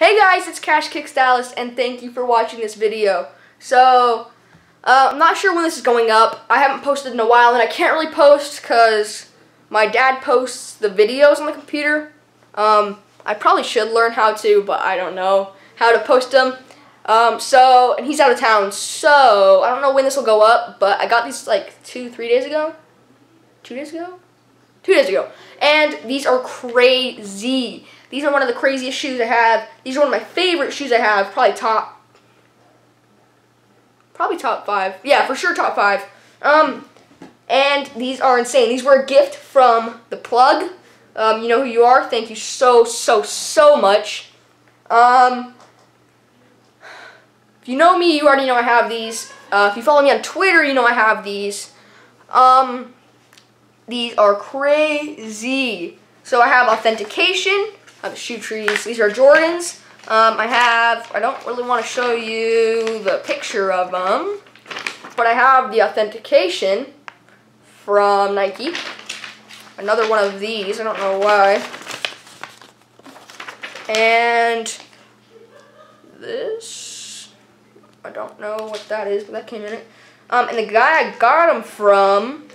Hey guys, it's Cash Kick Stylist, and thank you for watching this video. So, uh, I'm not sure when this is going up. I haven't posted in a while, and I can't really post because my dad posts the videos on the computer. Um, I probably should learn how to, but I don't know how to post them. Um, so, and he's out of town, so I don't know when this will go up, but I got these like two, three days ago. Two days ago? Two days ago. And these are crazy. These are one of the craziest shoes I have. These are one of my favorite shoes I have. Probably top, probably top five. Yeah, for sure top five. Um, and these are insane. These were a gift from the plug. Um, you know who you are. Thank you so, so, so much. Um, if you know me, you already know I have these. Uh, if you follow me on Twitter, you know I have these. Um, these are crazy. So I have authentication. I have shoe trees. These are Jordans. Um, I have, I don't really want to show you the picture of them, but I have the authentication from Nike. Another one of these, I don't know why. And this, I don't know what that is, but that came in it. Um, and the guy I got them from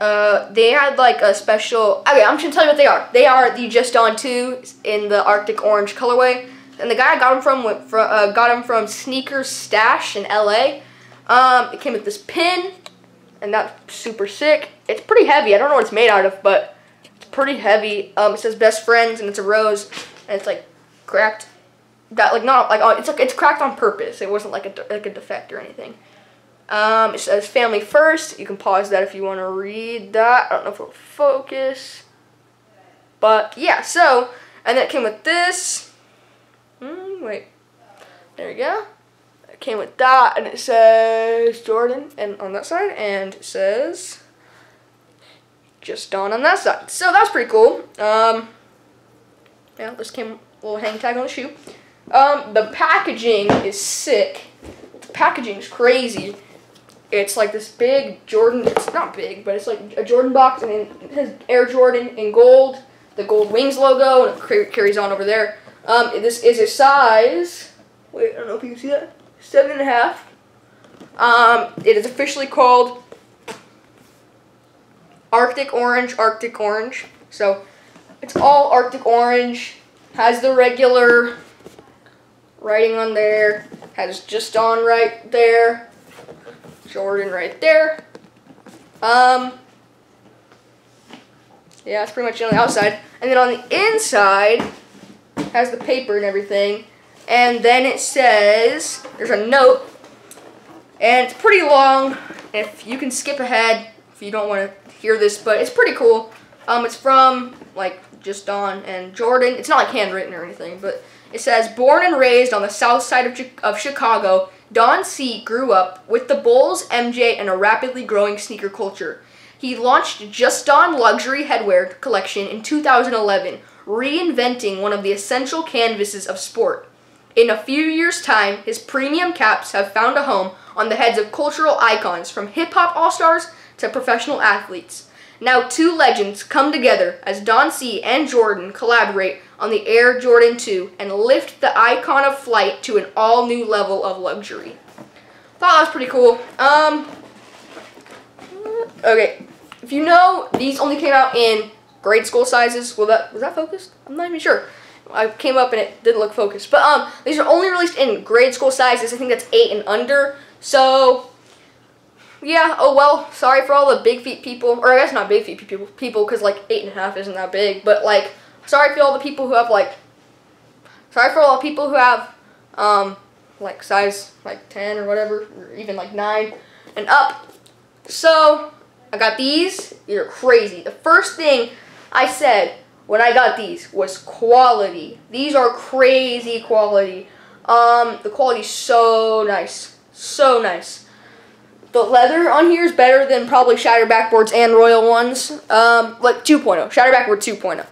uh, they had like a special. Okay, I'm just gonna tell you what they are. They are the Just Don 2 in the Arctic Orange colorway, and the guy I got them from went from uh, got them from Sneakers Stash in LA. Um, it came with this pin, and that's super sick. It's pretty heavy. I don't know what it's made out of, but it's pretty heavy. Um, it says Best Friends, and it's a rose, and it's like cracked. That like not like it's like it's cracked on purpose. It wasn't like a like a defect or anything. Um, it says family first. You can pause that if you want to read that. I don't know if it'll focus. But yeah, so, and then it came with this. Mm, wait. There we go. It came with that, and it says Jordan and on that side, and it says Just Don on that side. So that's pretty cool. Um, yeah, this came a little hang tag on the shoe. Um, the packaging is sick. The packaging is crazy. It's like this big Jordan, it's not big, but it's like a Jordan box, and it has Air Jordan in gold, the gold wings logo, and it carries on over there. Um, this is a size, wait, I don't know if you can see that, seven and a half. Um, it is officially called Arctic Orange, Arctic Orange. So, it's all Arctic Orange, has the regular writing on there, has Just Don right there, Jordan right there. Um, yeah, that's pretty much on the outside. And then on the inside, has the paper and everything. And then it says, there's a note, and it's pretty long. If you can skip ahead, if you don't want to hear this, but it's pretty cool. Um, it's from, like, Just Don and Jordan. It's not, like, handwritten or anything, but it says, born and raised on the south side of, of Chicago, Don C grew up with the Bulls, MJ, and a rapidly growing sneaker culture. He launched Just Don Luxury Headwear collection in 2011, reinventing one of the essential canvases of sport. In a few years' time, his premium caps have found a home on the heads of cultural icons from hip-hop all-stars to professional athletes. Now two legends come together as Don C and Jordan collaborate on the Air Jordan 2 and lift the icon of flight to an all-new level of luxury. Thought that was pretty cool. Um, okay, if you know, these only came out in grade school sizes. Will that was that focused? I'm not even sure. I came up and it didn't look focused. But um, these are only released in grade school sizes. I think that's eight and under. So yeah, oh well, sorry for all the big feet people, or I guess not big feet people, people, because like eight and a half isn't that big, but like, sorry for all the people who have like, sorry for all the people who have, um, like size like 10 or whatever, or even like 9 and up. So, I got these, you're crazy. The first thing I said when I got these was quality. These are crazy quality. Um, the quality's so nice, so nice. The leather on here is better than probably Shatter Backboards and Royal ones. Um, like 2.0. Shatter Backboard 2.0.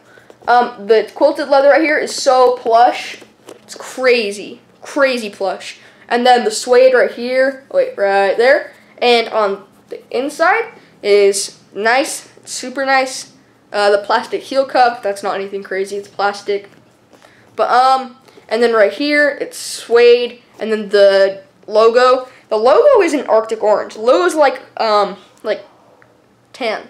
Um, the quilted leather right here is so plush. It's crazy. Crazy plush. And then the suede right here. Wait, right there. And on the inside is nice. Super nice. Uh, the plastic heel cup. That's not anything crazy. It's plastic. But um, and then right here it's suede, and then the logo. The logo isn't Arctic orange. The logo's like um like tan.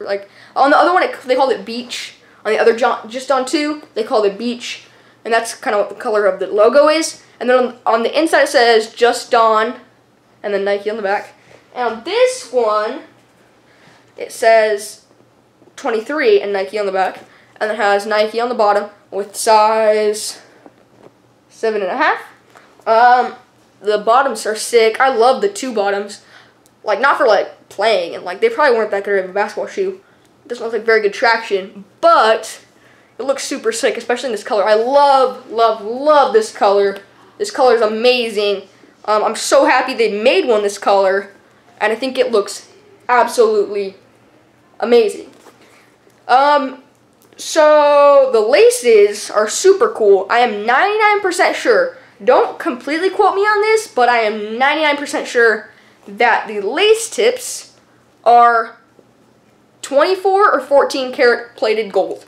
Like on the other one, it, they called it beach. On the other Just Don two, they called it beach, and that's kind of what the color of the logo is. And then on, on the inside it says Just Don, and then Nike on the back. And on this one, it says 23 and Nike on the back, and it has Nike on the bottom with size seven and a half. Um, the bottoms are sick. I love the two bottoms. Like not for like playing and like they probably weren't that good of a basketball shoe. Doesn't look like very good traction, but it looks super sick, especially in this color. I love, love, love this color. This color is amazing. Um, I'm so happy they made one this color, and I think it looks absolutely amazing. Um, so the laces are super cool. I am 99% sure. Don't completely quote me on this, but I am 99% sure that the lace tips are 24 or 14 karat plated gold.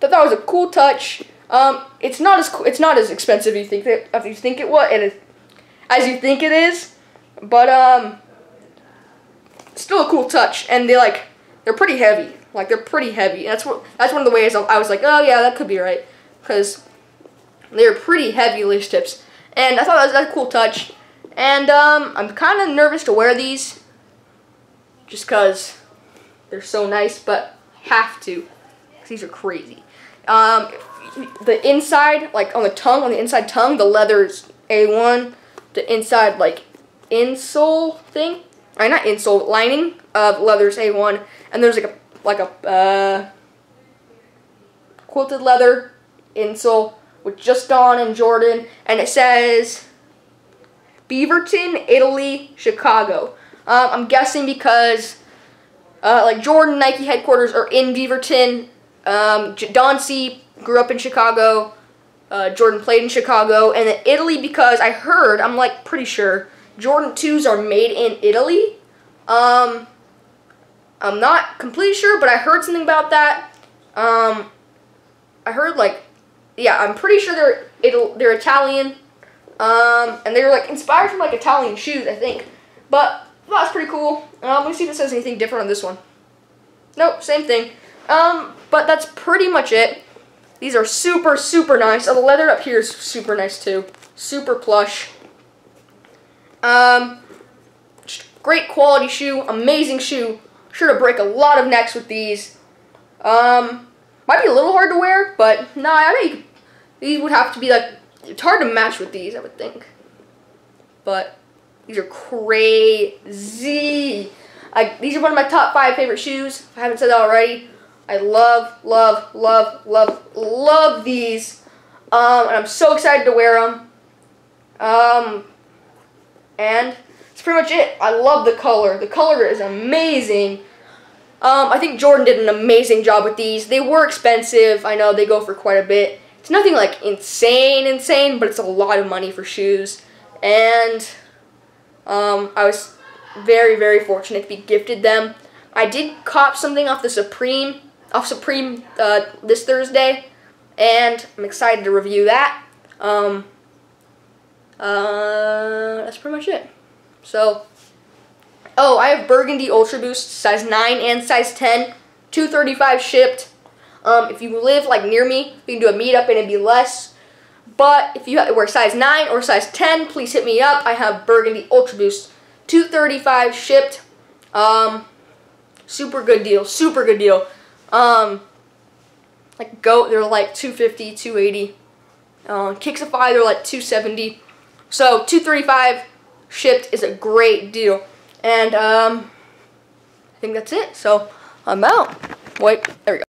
Thought that was a cool touch. Um, it's not as it's not as expensive as you think that as you think it was, and as you think it is, but um, still a cool touch. And they like they're pretty heavy. Like they're pretty heavy. That's what that's one of the ways I was like, oh yeah, that could be right, because they're pretty heavy lace tips. And I thought that was a cool touch. And um, I'm kind of nervous to wear these, just because they're so nice, but have to, these are crazy. Um, the inside, like on the tongue, on the inside tongue, the leather's A1. The inside, like, insole thing, or not insole, lining of leather's A1. And there's like a, like a, uh, quilted leather insole with Just Don and Jordan. And it says Beaverton, Italy, Chicago. Um, I'm guessing because uh, like Jordan Nike headquarters are in Beaverton. Um, Don C grew up in Chicago. Uh, Jordan played in Chicago. And then Italy because I heard, I'm like pretty sure, Jordan 2s are made in Italy. Um, I'm not completely sure, but I heard something about that. Um, I heard like, yeah, I'm pretty sure they're Ital they're Italian. Um, and they were like inspired from like Italian shoes, I think. But that's pretty cool. Um, let me see if it says anything different on this one. Nope, same thing. Um, but that's pretty much it. These are super, super nice. Oh, the leather up here is super nice too. Super plush. Um, great quality shoe, amazing shoe. Sure to break a lot of necks with these. Um, might be a little hard to wear, but nah, I think these would have to be like, it's hard to match with these, I would think. But these are crazy. I, these are one of my top five favorite shoes. If I haven't said that already. I love, love, love, love, love these. Um, and I'm so excited to wear them. Um, and that's pretty much it. I love the color. The color is amazing. Um, I think Jordan did an amazing job with these. They were expensive. I know they go for quite a bit. It's nothing like insane, insane, but it's a lot of money for shoes. And um, I was very, very fortunate to be gifted them. I did cop something off the Supreme, off Supreme uh, this Thursday, and I'm excited to review that. Um, uh, that's pretty much it. So, oh, I have Burgundy Ultra Boost, size 9 and size 10, 235 shipped. Um, if you live like near me, we can do a meetup and it'd be less. But if you wear size 9 or size 10, please hit me up. I have Burgundy Ultra Boost 235 shipped. Um, super good deal. Super good deal. Um, like GOAT, they're like 250, 280. Uh, Kixify, they're like 270. So 235 shipped is a great deal. And um, I think that's it. So I'm out. Wait, there we go.